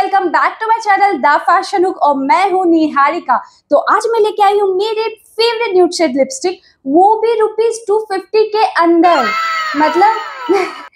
Welcome back to my channel the fashion hook और मैं हूँ निहारिका। तो आज मैं लेके आई हूँ मेरे फेवरेट न्यूड शेड लिपस्टिक वो भी रुपीज़ टू फिफ्टी के अंदर। मतलब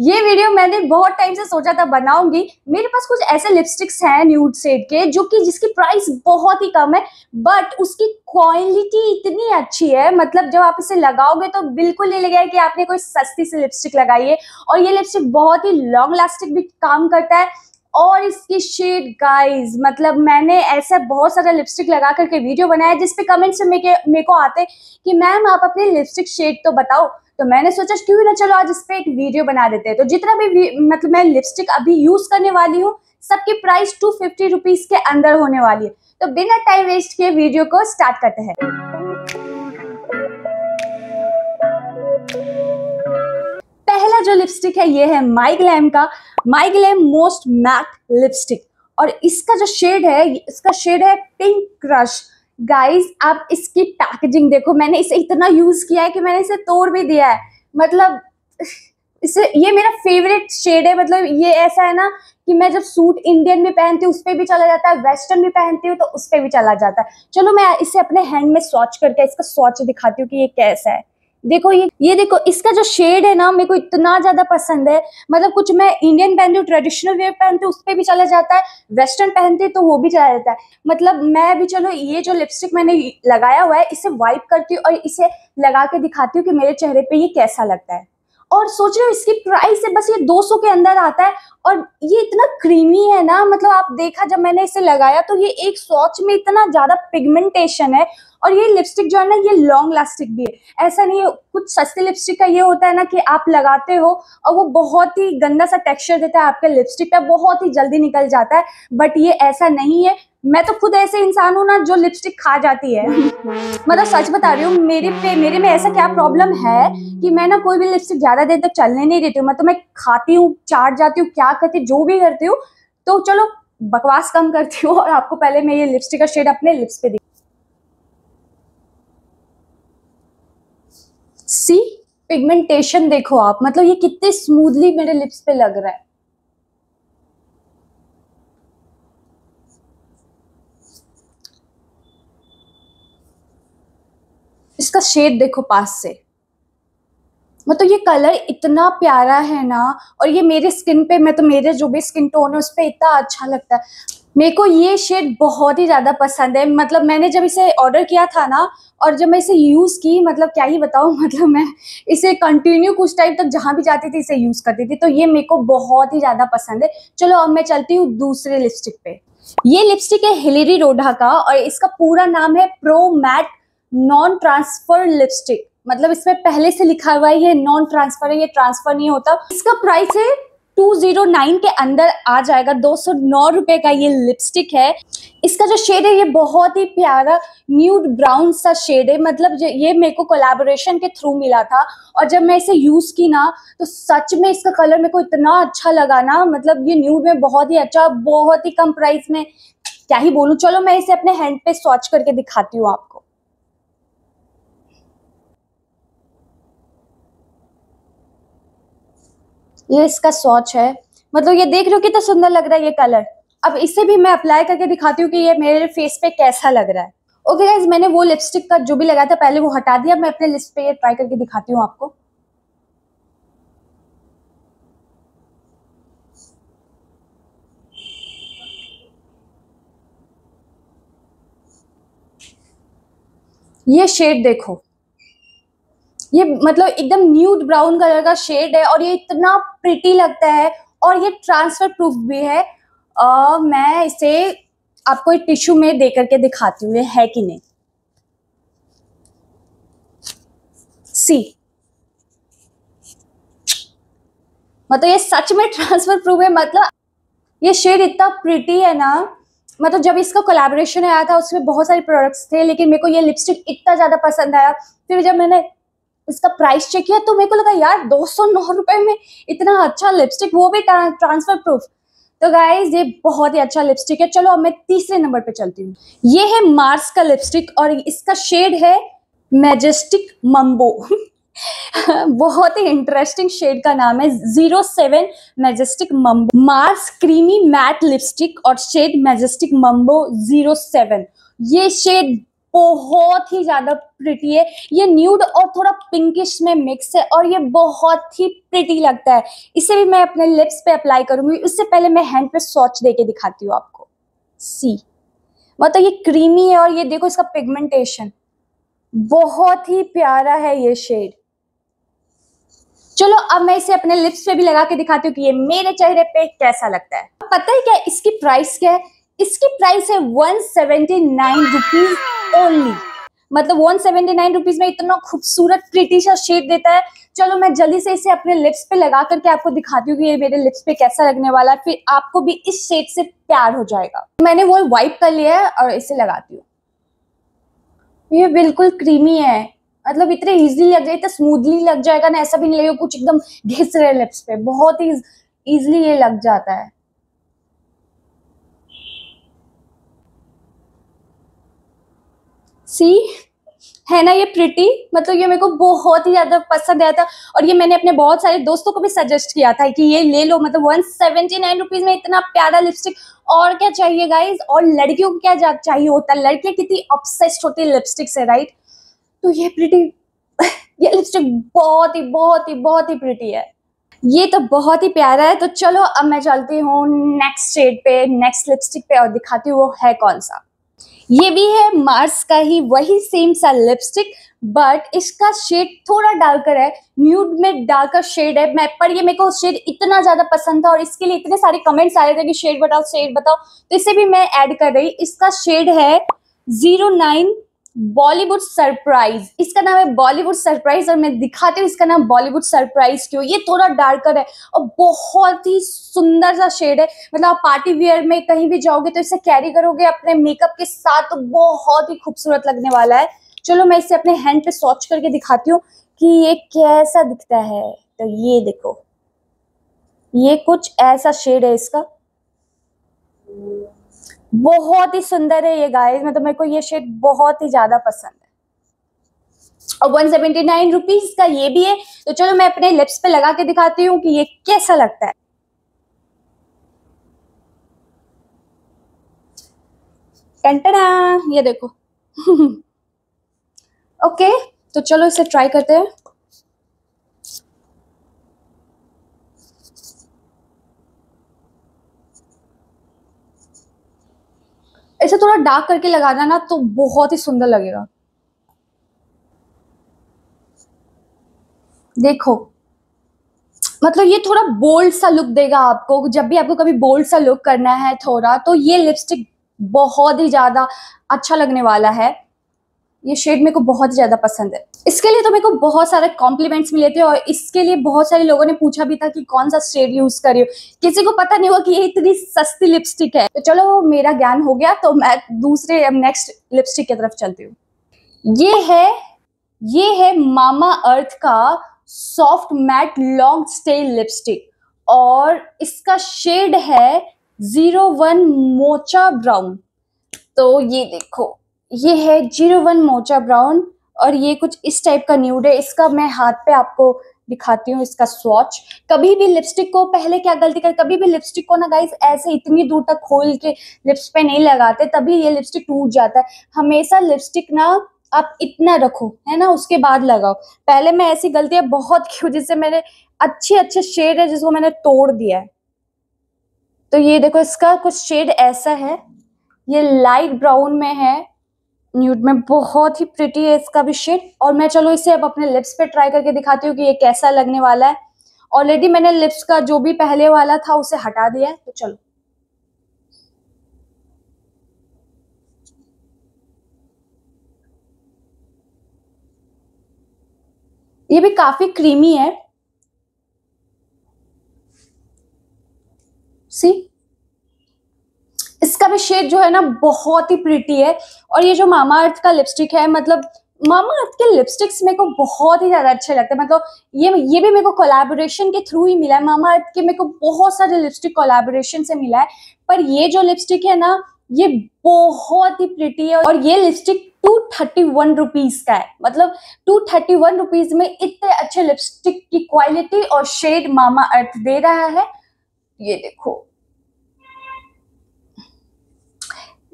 ये वीडियो मैंने बहुत टाइम से सोचा था बनाऊँगी। मेरे पास कुछ ऐसे लिपस्टिक्स हैं न्यूड शेड के, जो कि जिसकी प्राइस बहुत ही कम है बट उसकी क्वालिटी इतनी अच्छी है। मतलब जब आप इसे लगाओगे तो बिल्कुल नहीं लगेगा कि आपने कोई सस्ती सी लिपस्टिक लगाई है। और ये लिपस्टिक बहुत ही लॉन्ग लास्टिक भी काम करता है। और इसकी शेड गाइस मतलब मैंने ऐसा बहुत सारा लिपस्टिक लगा करके वीडियो बनाया जिसपे कमेंट से मेरे को आते कि, मैम, आप अपने लिपस्टिक शेड तो बताओ। तो मैंने सोचा, क्यों ना चलो आज इस पर एक वीडियो बना देते हैं? तो जितना भी मतलब मैं लिपस्टिक अभी यूज़ करने वाली हूँ, सबकी प्राइस टू फिफ्टी के अंदर होने वाली है। तो बिना टाइम वेस्ट किए वीडियो को स्टार्ट करते हैं। जो लिपस्टिक है, ये है माई ग्लैम का। माई ग्लैम मोस्ट मैट लिपस्टिक और इसका जो शेड है, इसका शेड है पिंक क्रश गाइस आप इसकी पैकेजिंग देखो। मैंने इसे इतना यूज़ किया है कि मैंने इसे तोड़ भी दिया है। मतलब इसे, ये मेरा फेवरेट शेड है। मतलब ये ऐसा है ना कि मैं जब सूट इंडियन में पहनती हूँ, उस पर भी चला जाता है। वेस्टर्न में पहनती हूँ तो उस पर भी चला जाता है। चलो, मैं इसे अपने हैंड में स्वॉच करके, इसका स्वॉच दिखाती हूँ कि ये कैसा है। देखो ये ये देखो, इसका जो शेड है ना, मेरे को इतना ज़्यादा पसंद है। मतलब कुछ मैं इंडियन पहनती हूँ ट्रेडिशनल वेयर पहनती हूँ, उस पर भी चला जाता है। वेस्टर्न पहनते तो वो भी चला जाता है। मतलब मैं भी, चलो, ये जो लिपस्टिक मैंने लगाया हुआ है, इसे वाइप करती हूँ और इसे लगा के दिखाती हूँ कि मेरे चेहरे पे ये कैसा लगता है। और सोच रहे हो इसकी प्राइस है बस ये 200 के अंदर आता है और ये इतना क्रीमी है ना मतलब आप देखा जब मैंने इसे लगाया तो ये एक सोच में इतना ज़्यादा पिगमेंटेशन है और ये लिपस्टिक जो है ना, ये लॉन्ग लास्टिक भी है। ऐसा नहीं है, कुछ सस्ती लिपस्टिक का ये होता है ना कि आप लगाते हो और वो बहुत ही गंदा सा टेक्सचर देता है आपके लिपस्टिक पे, बहुत ही जल्दी निकल जाता है। बट ये ऐसा नहीं है मैं तो खुद ऐसे इंसान हूँ ना जो लिपस्टिक खा जाती है। मतलब सच बता रही हूँ, मेरे पे, मेरे में ऐसा क्या प्रॉब्लम है कि मैं ना कोई भी लिपस्टिक ज़्यादा देर तक चलने नहीं देती हूँ। मतलब मैं खाती हूँ, चाट जाती हूँ, क्या करती जो भी करती हूँ तो चलो बकवास कम करती हूँ और आपको पहले मैं ये लिपस्टिक का शेड अपने लिप्स पे दी सी पिगमेंटेशन देखो आप। मतलब ये कितने स्मूथली मेरे लिप्स पे लग रहा है। इसका शेड देखो पास से। मतलब ये कलर इतना प्यारा है ना, और ये मेरे स्किन पे, मैं तो मेरे जो भी स्किन टोन है, उस पर इतना अच्छा लगता है। मेरे को ये शेड बहुत ही ज़्यादा पसंद है। मतलब मैंने जब इसे ऑर्डर किया था ना, और जब मैं इसे यूज़ की मतलब क्या ही बताऊँ मतलब मैं इसे कंटिन्यू कुछ टाइम तक जहाँ भी जाती थी, इसे यूज़ करती थी। तो ये मेरे को बहुत ही ज़्यादा पसंद है। चलो अब मैं चलती हूँ दूसरे लिपस्टिक पे। ये लिपस्टिक है हिलेरी रोडा का, और इसका पूरा नाम है pro matte non transfer lipstick मतलब इसमें पहले से लिखा हुआ है ये नॉन ट्रांसफ़र है, ये ट्रांसफ़र नहीं होता। इसका प्राइस है 209 के अंदर आ जाएगा, दो सौ का ये लिपस्टिक है। इसका जो शेड है, ये बहुत ही प्यारा न्यूड ब्राउन सा शेड है। मतलब ये मेरे को कोलैबोरेशन के थ्रू मिला था। और जब मैं इसे यूज़ की ना तो सच में इसका कलर मेरे को इतना अच्छा लगा ना। मतलब ये न्यूड में बहुत ही अच्छा बहुत ही कम प्राइस में। क्या ही बोलूँ, चलो मैं इसे अपने हैंड पे स्वॉच करके दिखाती हूँ आपको। ये इसका स्वॉच है। मतलब ये देख रहे हो कितना सुंदर लग रहा है ये कलर अब इसे भी मैं अप्लाई करके दिखाती हूँ कि ये मेरे फेस पे कैसा लग रहा है। ओके गाइज़ मैंने वो लिपस्टिक का जो भी लगाया था, पहले वो हटा दिया। मैं अपने लिस्ट पे ये ट्राई करके दिखाती हूँ आपको। ये शेड देखो। ये मतलब एकदम न्यूड ब्राउन कलर का शेड है और ये इतना प्रिटी लगता है और ये ट्रांसफ़र प्रूफ भी है। आ, मैं इसे आपको टिश्यू में दे करके दिखाती हूँ ये है कि नहीं। सी मतलब ये सच में ट्रांसफ़र प्रूफ है मतलब ये शेड इतना प्रिटी है ना मतलब जब इसका कोलैबोरेशन आया था उसमें बहुत सारे प्रोडक्ट्स थे लेकिन मेरे को ये लिपस्टिक इतना ज़्यादा पसंद आया। फिर जब मैंने इसका प्राइस चेक किया तो मेरे को लगा, यार, दो सौ नौ रुपए में इतना अच्छा लिपस्टिक वो भी ट्रांसफ़र प्रूफ तो गाइज़ ये बहुत ही अच्छा लिपस्टिक है। चलो अब मैं तीसरे नंबर पे चलती हूँ। ये है मार्स का लिपस्टिक और इसका शेड है मैजेस्टिक मम्बो बहुत ही इंटरेस्टिंग शेड का नाम है zero seven majestic mambo Mars creamy matte lipstick और shade majestic mambo zero seven ये शेड बहुत ही ज़्यादा प्रिटी है। ये न्यूड और थोड़ा पिंकिश में मिक्स है और ये बहुत ही प्रिटी लगता है। इसे भी मैं अपने लिप्स पे अप्लाई करूँगी। उससे पहले मैं हैंड पे सॉच दे के दिखाती हूँ आपको। सी मतलब ये क्रीमी है और ये देखो इसका पिगमेंटेशन बहुत ही प्यारा है ये शेड चलो, अब मैं इसे अपने लिप्स पे भी लगा के दिखाती हूँ कि ये मेरे चेहरे पे कैसा लगता है। पता है क्या, इसकी प्राइस क्या है? इसकी प्राइस है one seventy nine rupees only मतलब वन सेवेंटी नाइन रुपीज़ में इतना खूबसूरत प्रिटी शेड देता है। चलो, मैं जल्दी से इसे अपने लिप्स पे लगा करके आपको दिखाती हूँ कि ये मेरे लिप्स पे कैसा लगने वाला है। फिर आपको भी इस शेड से प्यार हो जाएगा। मैंने वो वाइप कर लिया है और इसे लगाती हूँ। ये बिल्कुल क्रीमी है। मतलब इतने इजीली लग जाए, इतना स्मूथली लग जाएगा ना, ऐसा भी नहीं लगेगा कुछ एकदम घिस रहे लिप्स पे। बहुत ही इजीली ये लग जाता है। सी है ना ये प्रिटी मतलब ये मेरे को बहुत ही ज़्यादा पसंद आया था और ये मैंने अपने बहुत सारे दोस्तों को भी सजेस्ट किया था कि ये ले लो मतलब वन सेवेंटी नाइन रुपीज़ में इतना प्यारा लिपस्टिक और क्या चाहिए गाइज़ और लड़कियों को क्या चाहिए होता? है लड़कियाँ कितनी ऑब्सेस्ड होती है लिपस्टिक से राइट तो ये प्रिटी ये लिपस्टिक बहुत ही बहुत ही बहुत ही प्रिटी है। ये तो बहुत ही प्यारा है तो चलो अब मैं चलती हूँ नेक्स्ट शेड पे नेक्स्ट लिपस्टिक पे और दिखाती हूँ वो है कौन सा। ये भी है मार्स का ही, वही सेम सा लिपस्टिक बट इसका शेड थोड़ा डार्कर है। न्यूड में डार्कर शेड है। मैं, पर ये मेरे को शेड इतना ज़्यादा पसंद था और इसके लिए इतने सारे कमेंट्स आ रहे थे कि शेड बताओ शेड बताओ। तो इसे भी मैं ऐड कर रही इसका शेड है ज़ीरो नाइन बॉलीवुड सरप्राइज़ इसका नाम है बॉलीवुड सरप्राइज़ और मैं दिखाती हूँ इसका नाम बॉलीवुड सरप्राइज़ क्यों? ये थोड़ा डार्कर है और बहुत ही सुंदर सा शेड है। मतलब आप पार्टी वियर में कहीं भी जाओगे तो इसे कैरी करोगे अपने मेकअप के साथ तो बहुत ही खूबसूरत लगने वाला है। चलो मैं इसे अपने हैंड पे सोच करके दिखाती हूँ कि ये कैसा दिखता है। तो ये देखो। ये कुछ ऐसा शेड है इसका। बहुत ही सुंदर है ये गाइस मतलब मेरे को ये शेड बहुत ही ज़्यादा पसंद है। और वन सेवेंटी नाइन रुपीज़ का ये भी है। तो चलो मैं अपने लिप्स पे लगा के दिखाती हूँ कि ये कैसा लगता है। ये देखो। ओके तो चलो इसे ट्राई करते हैं। इसे थोड़ा डार्क करके लगाना ना तो बहुत ही सुंदर लगेगा। देखो मतलब ये थोड़ा बोल्ड सा लुक देगा आपको। जब भी आपको कभी बोल्ड सा लुक करना है थोड़ा तो ये लिपस्टिक बहुत ही ज़्यादा अच्छा लगने वाला है। ये शेड मेरे को बहुत ज़्यादा पसंद है। इसके लिए तो मेरे को बहुत सारे कॉम्प्लीमेंट्स मिले थे और इसके लिए बहुत सारे लोगों ने पूछा भी था कि कौन सा शेड यूज़ करी हो। किसी को पता नहीं हुआ कि ये इतनी सस्ती लिपस्टिक है। तो चलो, मेरा ज्ञान हो गया तो मैं दूसरे नेक्स्ट लिपस्टिक की तरफ़ चलती हूँ। ये है ये है मामा अर्थ का soft matte long stay lipstick और इसका शेड है ज़ीरो वन मोचा ब्राउन तो ये देखो ये है ज़ीरो वन मोचा ब्राउन, और ये कुछ इस टाइप का न्यूड है। इसका मैं हाथ पे आपको दिखाती हूँ, इसका स्वॉच कभी भी लिपस्टिक को पहले क्या गलती कर, कभी भी लिपस्टिक को ना गाइस ऐसे इतनी दूर तक खोल के लिप्स पे नहीं लगाते, तभी ये लिपस्टिक टूट जाता है। हमेशा लिपस्टिक ना आप इतना रखो, है ना? उसके बाद लगाओ। पहले मैं ऐसी गलतियाँ बहुत की जिससे मैंने अच्छे अच्छे शेड है, जिसको मैंने तोड़ दिया है। तो ये देखो, इसका कुछ शेड ऐसा है। ये लाइट ब्राउन में है। न्यूड में बहुत ही प्रिटी है इसका भी शेड और मैं चलो इसे अब अपने लिप्स पे ट्राई करके दिखाती हूँ कि ये कैसा लगने वाला है। ऑलरेडी मैंने लिप्स का जो भी पहले वाला था उसे हटा दिया है तो चलो। ये भी काफ़ी क्रीमी है। सी इसका भी शेड जो है ना बहुत ही प्रिटी है। और ये जो मामा अर्थ का लिपस्टिक है मतलब मामा अर्थ के लिपस्टिक्स मेरे को बहुत ही ज़्यादा अच्छे लगते हैं। मतलब ये ये भी मेरे को कोलैबोरेशन के थ्रू ही मिला है। मामा अर्थ के मेरे को बहुत सारे लिपस्टिक कोलैबोरेशन से मिला है। पर ये जो लिपस्टिक है ना, ये बहुत ही प्रिटी है। और ये lipstick two thirty one rupees का है। मतलब टू थर्टी वन रुपीज़ में इतने अच्छे लिपस्टिक की क्वालिटी और शेड मामा अर्थ दे रहा है। ये देखो।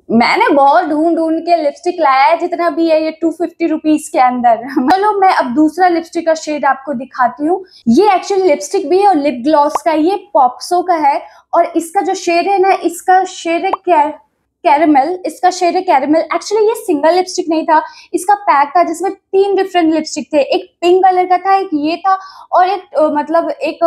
मैंने बहुत ढूंढ ढूंढ के लिपस्टिक लाया है, जितना भी है ये टू फिफ्टी रुपीज़ के अंदर। चलो, मैं अब दूसरा लिपस्टिक का शेड आपको दिखाती हूँ। ये एक्चुअली लिपस्टिक भी है और लिप ग्लॉस का, ये पॉप्सो का है। और इसका जो शेड है ना, इसका शेड है क्या? कैरमल इसका शेड है कैरमल एक्चुअली ये सिंगल लिपस्टिक नहीं था. इसका पैक था जिसमें तीन डिफरेंट लिपस्टिक थे. एक पिंक कलर का था, एक ये था और एक मतलब एक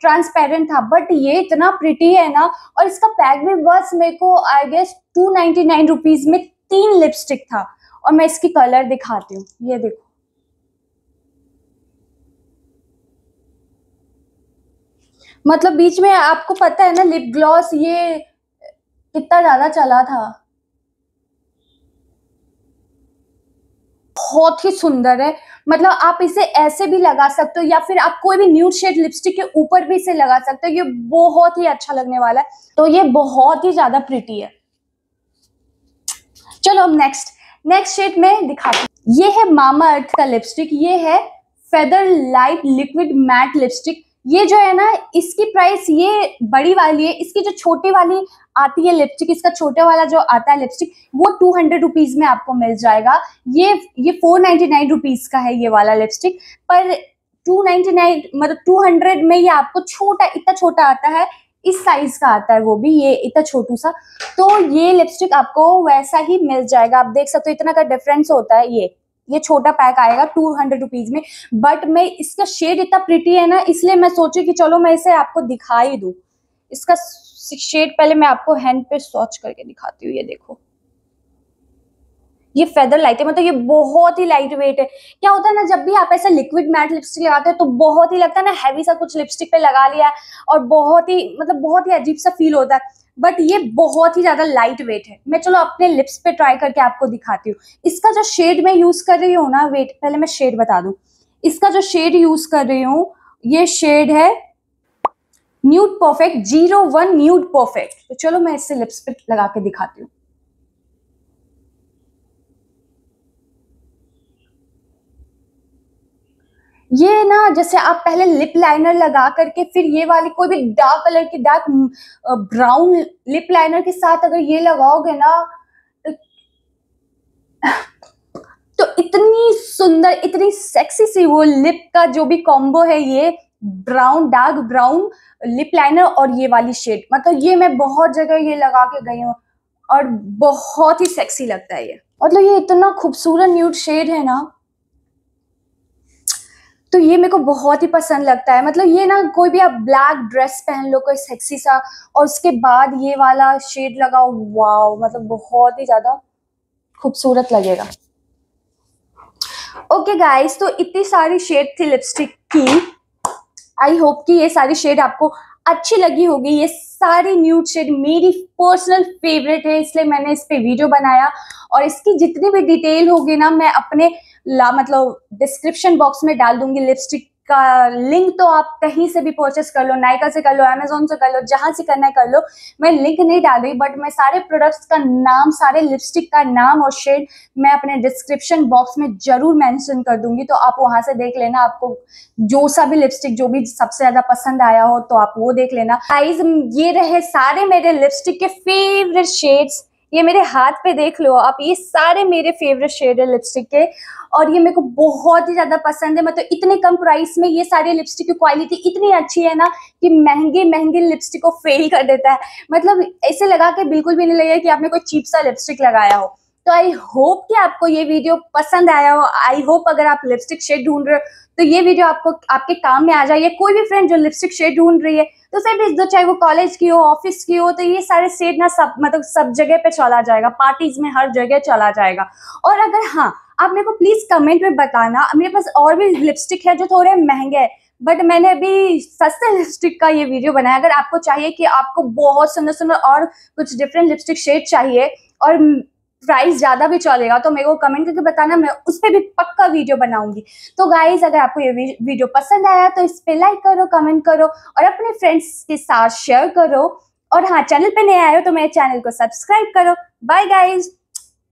ट्रांसपेरेंट था. बट ये इतना प्रिटी है ना और इसका पैक भी बस मेरे को I guess two ninety nine rupees में तीन लिपस्टिक था. और मैं इसकी कलर दिखाती हूँ. ये देखो. मतलब बीच में आपको पता है ना लिप ग्लॉस ये कितना ज़्यादा चला था। बहुत ही सुंदर है। मतलब आप इसे ऐसे भी लगा सकते हो या फिर आप कोई भी न्यूड शेड लिपस्टिक के ऊपर भी इसे लगा सकते हो। ये बहुत ही अच्छा लगने वाला है। तो ये बहुत ही ज़्यादा प्रिटी है। चलो अब नेक्स्ट नेक्स्ट शेड में दिखाती हूँ। ये है मामा अर्थ का लिपस्टिक ये है feather light liquid matte lipstick ये जो है ना, इसकी प्राइस ये बड़ी वाली है। इसकी जो छोटी वाली आती है लिपस्टिक इसका छोटा वाला जो आता है लिपस्टिक वो टू हंड्रेड रुपीज़ में आपको मिल जाएगा। ये ये फोर नाइनटी नाइन रुपीज़ का है ये वाला लिपस्टिक पर टू नाइनटी नाइन मतलब टू हंड्रेड में ये आपको छोटा, इतना छोटा आता है, इस साइज़ का आता है वो भी, ये इतना छोटू सा तो ये लिपस्टिक आपको वैसा ही मिल जाएगा। आप देख सकते हो इतना का डिफरेंस होता है ये। ये छोटा पैक आएगा टू हंड्रेड रुपीज़ में। बट मैं, इसका शेड इतना प्रिटी है ना, इसलिए मैं सोची कि चलो मैं इसे आपको दिखा ही दू। इसका शेड पहले मैं आपको हैंड पे स्वॉच करके दिखाती हूँ, ये देखो। ये फेदर लाइट है मतलब ये बहुत ही लाइट वेट है। क्या होता है ना, जब भी आप ऐसा लिक्विड मैट लिपस्टिक लगाते हैं तो बहुत ही लगता है ना हैवी सा कुछ लिपस्टिक पे लगा लिया और बहुत ही मतलब बहुत ही अजीब सा फील होता है। बट ये बहुत ही ज़्यादा लाइट वेट है। मैं चलो अपने लिप्स पे ट्राई करके आपको दिखाती हूँ। इसका जो शेड मैं यूज़ कर रही हूँ ना वेट पहले मैं शेड बता दू। इसका जो शेड यूज़ कर रही हूँ, ये शेड है nude perfect, zero one nude perfect. तो चलो मैं इससे लिप्स लगा के दिखाती हूँ। ये ना, जैसे आप पहले लिप लाइनर लगा करके, फिर ये वाली कोई भी डार्क कलर की डार्क ब्राउन लिप लाइनर के साथ अगर ये लगाओगे ना तो इतनी सुंदर, इतनी सेक्सी सी वो लिप का जो भी कॉम्बो है ये brown dark brown lip liner और ये वाली शेड मतलब ये मैं बहुत जगह ये लगा के गई हूँ और बहुत ही सेक्सी लगता है ये। मतलब ये इतना खूबसूरत न्यूड शेड है ना तो ये मेरे को बहुत ही पसंद लगता है। मतलब ये ना कोई भी आप ब्लैक ड्रेस पहन लो, कोई सेक्सी सा, और उसके बाद ये वाला शेड लगाओ वाओ मतलब बहुत ही ज़्यादा खूबसूरत लगेगा। ओके okay गाइस तो इतनी सारी शेड थी लिपस्टिक की। आई होप कि ये सारी शेड आपको अच्छी लगी होगी। ये सारी न्यूड शेड मेरी पर्सनल फेवरेट है, इसलिए मैंने इस पर वीडियो बनाया। और इसकी जितनी भी डिटेल होगी ना, मैं अपने ला मतलब डिस्क्रिप्शन बॉक्स में डाल दूँगी लिपस्टिक का लिंक तो आप कहीं से भी परचेस कर लो नायका से कर लो अमेजोन से कर लो, जहाँ से करना है कर लो, मैं लिंक नहीं डाल रही बट मैं सारे प्रोडक्ट्स का नाम, सारे लिपस्टिक का नाम और शेड मैं अपने डिस्क्रिप्शन बॉक्स में ज़रूर मेंशन कर दूँगी तो आप वहाँ से देख लेना, आपको जो सा भी लिपस्टिक जो भी सबसे ज़्यादा पसंद आया हो तो आप वो देख लेना। गाइज़ ये रहे सारे मेरे लिपस्टिक के फेवरेट शेड्स ये मेरे हाथ पे देख लो आप, ये सारे मेरे फेवरेट शेड है लिपस्टिक के। और ये मेरे को बहुत ही ज़्यादा पसंद है मतलब इतने कम प्राइस में ये सारे लिपस्टिक की क्वालिटी इतनी अच्छी है ना कि महँगे महँगे लिपस्टिक को फेल कर देता है। मतलब ऐसे लगा के बिल्कुल भी नहीं लगेगा कि आपने कोई चीप सा लिपस्टिक लगाया हो। तो आई होप कि आपको ये वीडियो पसंद आया हो। आई होप अगर आप लिपस्टिक शेड ढूंढ रहे हो तो ये वीडियो आपको, आपके काम में आ जाए। कोई भी फ्रेंड जो लिपस्टिक शेड ढूंढ रही है तो उसे भेज दो चाहे वो कॉलेज की हो ऑफ़िस की हो तो ये सारे शेड ना सब मतलब सब जगह पे चला जाएगा। पार्टीज़ में हर जगह चला जाएगा। और अगर हाँ आप मेरे को प्लीज़ कमेंट में बताना, मेरे पास और भी लिपस्टिक है जो थोड़े महँगे है बट मैंने अभी सस्ते लिपस्टिक का ये वीडियो बनाया। अगर आपको चाहिए कि आपको बहुत सुंदर सुंदर और कुछ डिफरेंट लिपस्टिक शेड चाहिए, और प्राइस ज़्यादा भी चलेगा तो मेरे को कमेंट करके बताना, मैं उस पर भी पक्का वीडियो बनाऊँगी। तो गाइज़ अगर आपको ये वीडियो पसंद आया तो इस पर लाइक करो कमेंट करो और अपने फ्रेंड्स के साथ शेयर करो। और हाँ चैनल पे नए आए हो तो मेरे चैनल को सब्सक्राइब करो। Bye guys